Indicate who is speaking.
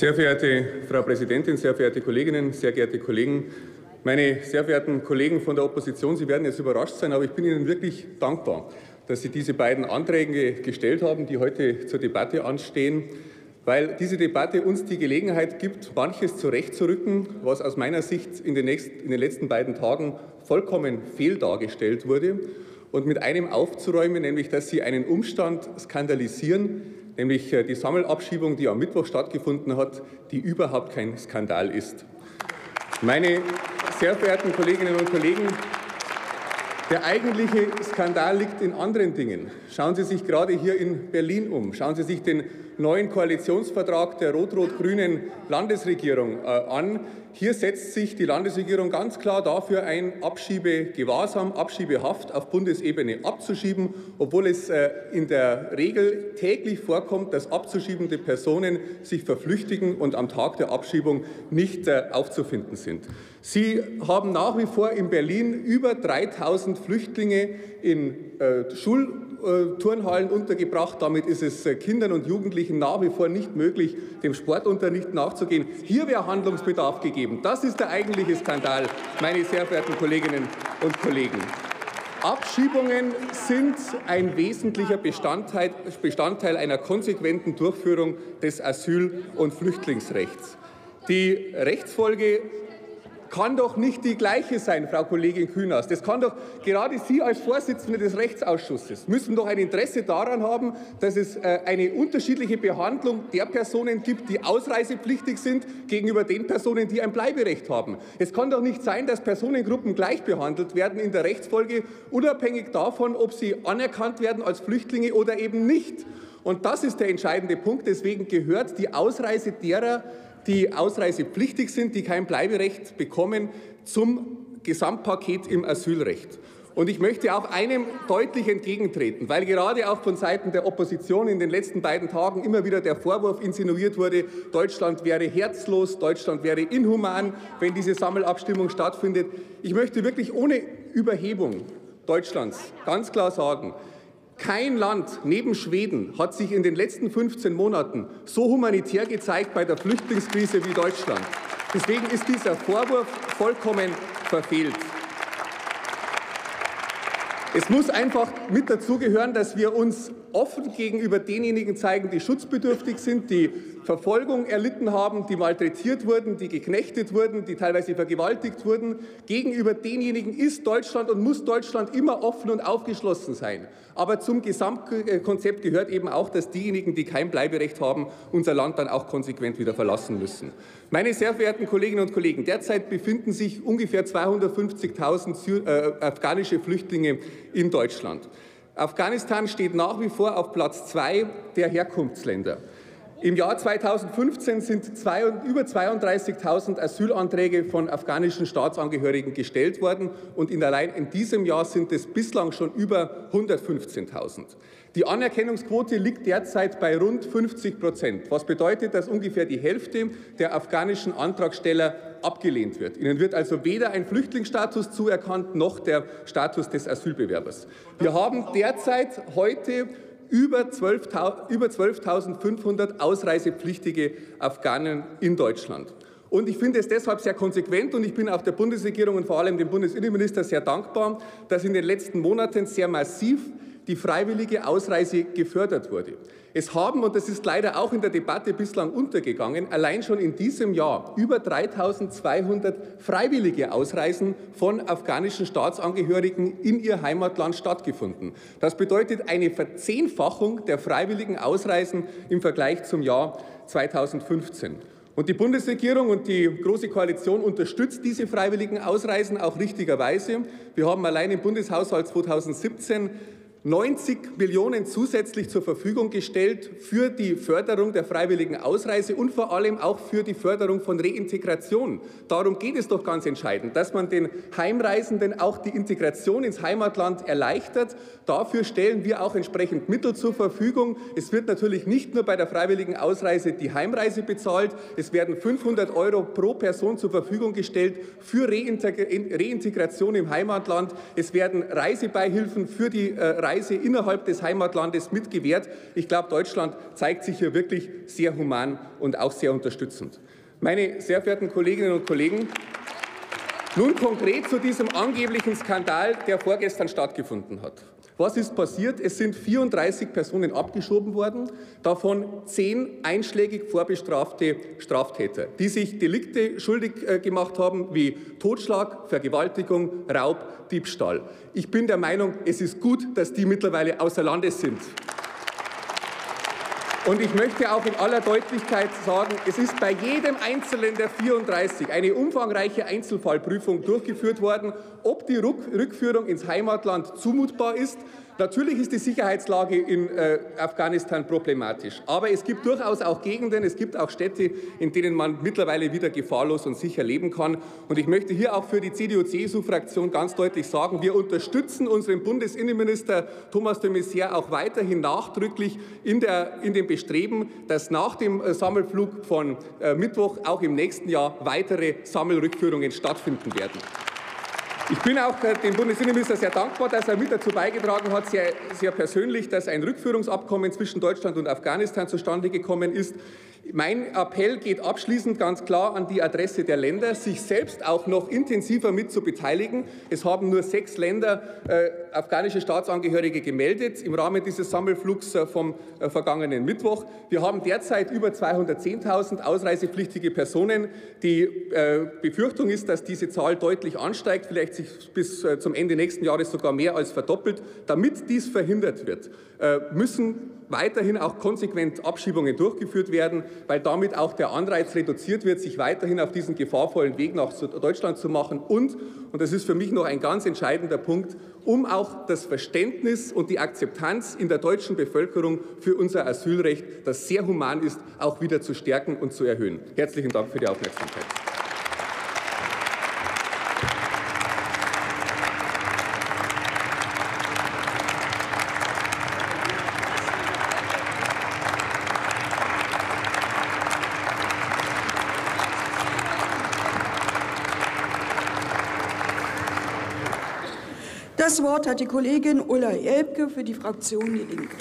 Speaker 1: Sehr verehrte Frau Präsidentin, sehr verehrte Kolleginnen, sehr geehrte Kollegen, meine sehr verehrten Kollegen von der Opposition, Sie werden jetzt überrascht sein, aber ich bin Ihnen wirklich dankbar, dass Sie diese beiden Anträge gestellt haben, die heute zur Debatte anstehen, weil diese Debatte uns die Gelegenheit gibt, manches zurechtzurücken, was aus meiner Sicht in den, nächsten, in den letzten beiden Tagen vollkommen fehldargestellt wurde. Und mit einem aufzuräumen, nämlich dass Sie einen Umstand skandalisieren, nämlich äh, die Sammelabschiebung, die am Mittwoch stattgefunden hat, die überhaupt kein Skandal ist. Meine sehr verehrten Kolleginnen und Kollegen, der eigentliche Skandal liegt in anderen Dingen. Schauen Sie sich gerade hier in Berlin um. Schauen Sie sich den neuen Koalitionsvertrag der rot-rot-grünen Landesregierung äh, an. Hier setzt sich die Landesregierung ganz klar dafür ein, Abschiebegewahrsam, Abschiebehaft auf Bundesebene abzuschieben, obwohl es äh, in der Regel täglich vorkommt, dass abzuschiebende Personen sich verflüchtigen und am Tag der Abschiebung nicht äh, aufzufinden sind. Sie haben nach wie vor in Berlin über 3000 Flüchtlinge in Schul äh, Turnhallen untergebracht. Damit ist es äh, Kindern und Jugendlichen nach wie vor nicht möglich, dem Sportunterricht nachzugehen. Hier wäre Handlungsbedarf gegeben. Das ist der eigentliche Skandal, meine sehr verehrten Kolleginnen und Kollegen. Abschiebungen sind ein wesentlicher Bestandteil, Bestandteil einer konsequenten Durchführung des Asyl- und Flüchtlingsrechts. Die Rechtsfolge kann doch nicht die gleiche sein, Frau Kollegin Kühners. Das kann doch gerade Sie als Vorsitzende des Rechtsausschusses müssen doch ein Interesse daran haben, dass es äh, eine unterschiedliche Behandlung der Personen gibt, die ausreisepflichtig sind, gegenüber den Personen, die ein Bleiberecht haben. Es kann doch nicht sein, dass Personengruppen gleich behandelt werden in der Rechtsfolge, unabhängig davon, ob sie anerkannt werden als Flüchtlinge oder eben nicht. Und das ist der entscheidende Punkt. Deswegen gehört die Ausreise derer, die ausreisepflichtig sind, die kein Bleiberecht bekommen, zum Gesamtpaket im Asylrecht. Und ich möchte auch einem deutlich entgegentreten, weil gerade auch von Seiten der Opposition in den letzten beiden Tagen immer wieder der Vorwurf insinuiert wurde, Deutschland wäre herzlos, Deutschland wäre inhuman, wenn diese Sammelabstimmung stattfindet. Ich möchte wirklich ohne Überhebung Deutschlands ganz klar sagen, kein Land neben Schweden hat sich in den letzten 15 Monaten so humanitär gezeigt bei der Flüchtlingskrise wie Deutschland. Deswegen ist dieser Vorwurf vollkommen verfehlt. Es muss einfach mit dazugehören, dass wir uns offen gegenüber denjenigen zeigen, die schutzbedürftig sind, die Verfolgung erlitten haben, die malträtiert wurden, die geknechtet wurden, die teilweise vergewaltigt wurden. Gegenüber denjenigen ist Deutschland und muss Deutschland immer offen und aufgeschlossen sein. Aber zum Gesamtkonzept gehört eben auch, dass diejenigen, die kein Bleiberecht haben, unser Land dann auch konsequent wieder verlassen müssen. Meine sehr verehrten Kolleginnen und Kollegen, derzeit befinden sich ungefähr 250.000 äh, afghanische Flüchtlinge in Deutschland. Afghanistan steht nach wie vor auf Platz zwei der Herkunftsländer. Im Jahr 2015 sind zwei, über 32.000 Asylanträge von afghanischen Staatsangehörigen gestellt worden und in allein in diesem Jahr sind es bislang schon über 115.000. Die Anerkennungsquote liegt derzeit bei rund 50 Prozent, was bedeutet, dass ungefähr die Hälfte der afghanischen Antragsteller abgelehnt wird. Ihnen wird also weder ein Flüchtlingsstatus zuerkannt noch der Status des Asylbewerbers. Wir haben derzeit heute über 12.500 ausreisepflichtige Afghanen in Deutschland. Und ich finde es deshalb sehr konsequent und ich bin auch der Bundesregierung und vor allem dem Bundesinnenminister sehr dankbar, dass in den letzten Monaten sehr massiv die freiwillige Ausreise gefördert wurde. Es haben, und das ist leider auch in der Debatte bislang untergegangen, allein schon in diesem Jahr über 3200 freiwillige Ausreisen von afghanischen Staatsangehörigen in ihr Heimatland stattgefunden. Das bedeutet eine Verzehnfachung der freiwilligen Ausreisen im Vergleich zum Jahr 2015. Und die Bundesregierung und die Große Koalition unterstützt diese freiwilligen Ausreisen auch richtigerweise. Wir haben allein im Bundeshaushalt 2017 90 Millionen zusätzlich zur Verfügung gestellt für die Förderung der freiwilligen Ausreise und vor allem auch für die Förderung von Reintegration. Darum geht es doch ganz entscheidend, dass man den Heimreisenden auch die Integration ins Heimatland erleichtert. Dafür stellen wir auch entsprechend Mittel zur Verfügung. Es wird natürlich nicht nur bei der freiwilligen Ausreise die Heimreise bezahlt. Es werden 500 Euro pro Person zur Verfügung gestellt für Reintegration im Heimatland. Es werden Reisebeihilfen für die äh, Preise innerhalb des Heimatlandes mit gewährt. Ich glaube, Deutschland zeigt sich hier wirklich sehr human und auch sehr unterstützend. Meine sehr verehrten Kolleginnen und Kollegen, nun konkret zu diesem angeblichen Skandal, der vorgestern stattgefunden hat. Was ist passiert? Es sind 34 Personen abgeschoben worden, davon zehn einschlägig vorbestrafte Straftäter, die sich Delikte schuldig äh, gemacht haben wie Totschlag, Vergewaltigung, Raub, Diebstahl. Ich bin der Meinung, es ist gut, dass die mittlerweile außer Landes sind. Und ich möchte auch in aller Deutlichkeit sagen, es ist bei jedem Einzelnen der 34 eine umfangreiche Einzelfallprüfung durchgeführt worden, ob die Rückführung ins Heimatland zumutbar ist. Natürlich ist die Sicherheitslage in äh, Afghanistan problematisch, aber es gibt durchaus auch Gegenden, es gibt auch Städte, in denen man mittlerweile wieder gefahrlos und sicher leben kann. Und ich möchte hier auch für die CDU-CSU-Fraktion ganz deutlich sagen, wir unterstützen unseren Bundesinnenminister Thomas de Maizière auch weiterhin nachdrücklich in, der, in dem Bestreben, dass nach dem äh, Sammelflug von äh, Mittwoch auch im nächsten Jahr weitere Sammelrückführungen stattfinden werden. Ich bin auch dem Bundesinnenminister sehr dankbar, dass er mit dazu beigetragen hat, sehr, sehr persönlich, dass ein Rückführungsabkommen zwischen Deutschland und Afghanistan zustande gekommen ist. Mein Appell geht abschließend ganz klar an die Adresse der Länder, sich selbst auch noch intensiver mit zu beteiligen. Es haben nur sechs Länder äh, afghanische Staatsangehörige gemeldet im Rahmen dieses Sammelflugs äh, vom äh, vergangenen Mittwoch. Wir haben derzeit über 210.000 ausreisepflichtige Personen. Die äh, Befürchtung ist, dass diese Zahl deutlich ansteigt, vielleicht sich bis äh, zum Ende nächsten Jahres sogar mehr als verdoppelt. Damit dies verhindert wird, äh, müssen weiterhin auch konsequent Abschiebungen durchgeführt werden, weil damit auch der Anreiz reduziert wird, sich weiterhin auf diesen gefahrvollen Weg nach Deutschland zu machen. Und, und das ist für mich noch ein ganz entscheidender Punkt, um auch das Verständnis und die Akzeptanz in der deutschen Bevölkerung für unser Asylrecht, das sehr human ist, auch wieder zu stärken und zu erhöhen. Herzlichen Dank für die Aufmerksamkeit.
Speaker 2: Das Wort hat die Kollegin Ulla Jelpke für die Fraktion Die Linke.